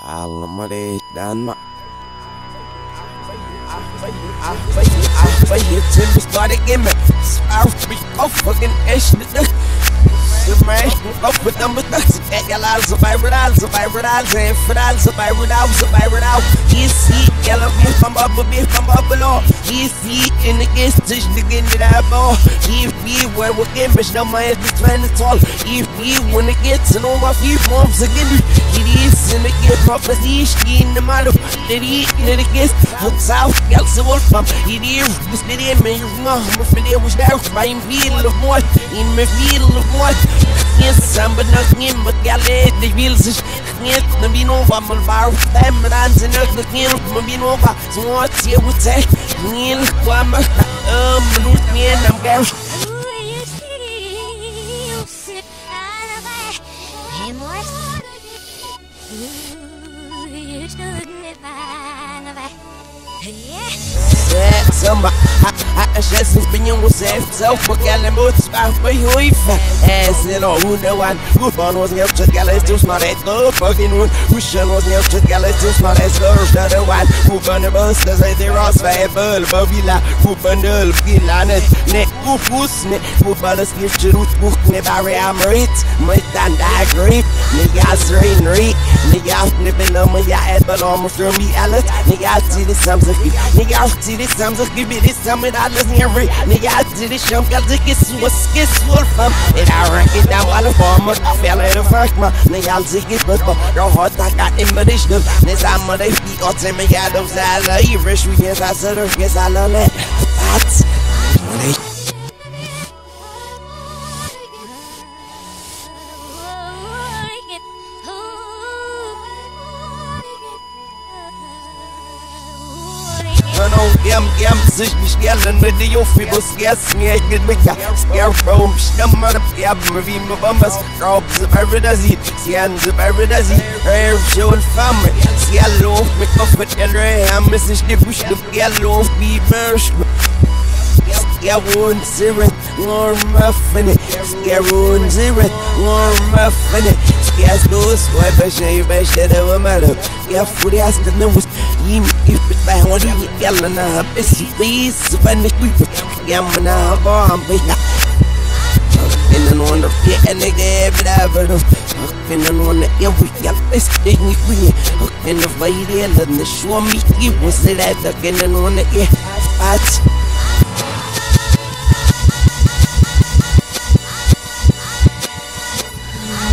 Alamade Dana. I you till we started getting me. Spout me off fucking ish. Smash up with number thugs. Ela survival, survival, survival, survival, survival. You see, yellow beef I'm up a bit, I'm up a lot. If we in the gist, just looking at that ball. If we were working, bitch, now my ass be trying to talk. If we wanna get to know my feet, moms again. It is in the gist, prophecy, she in the model. It is in the gist, what's out, else it was from. It is, this video, man, you're wrong. I'm afraid it was out, but I'm feeling of what, in my feeling of what. Yes, I'm but not in, but galette, the wheels is винова, мы вару, там раньше нах на книл, мы винова, смотри, вот это, не легко, мы, эм, ну, не нам гаш. Samba, já se empenham você só porque ela é muito foi ruiva. É, se não, o não one, was new to get it to smart it, no fucking one. O chão was new to get it to smart it, so shut it one. O fun the bus, the say the Ross Fable, Bavila, o fun the Gilanet, ne, o fus, ne, o fun the skiff to root? Book, ne, Barry Amrit, my stand I grip, ne, gas rain, re, ne, gas nipping on my head, but almost from me, Alice, gas see the sums of you, ne, gas of you, this summer, I listen every, ne, gas see the shum, got to get was skis full from it. I reckon that while the farmer fell in the first man. Ni alltid gitt på Jag har tackat in med disk nu Ni samlar dig i och till mig jag de säger Irish we get that sort of guess I love it That's Não Gern, gern, sich nicht gerne mit die Juffi, wo es erst mir geht mit ja Scarecrow, Stammer, Erben, wie mir Bombers, Raub, The so Sian, The Paradise, Rave, Show und Farmer, Sierlof, mit Koffer, der Ray, haben es nicht die Bücher, Sierlof, wie Börsch, One zero, one muffin one zero, one muffin. Yeah, those boy, but she bet shit over matter. Yeah, the ass that knows. You if it by one, you yelling up. It's please, when the people. Yeah, I'm bomb, but in the yeah, and they gave it ever. In the one that yeah, we got this thing we in the way there, and the show me you was it at the in the one that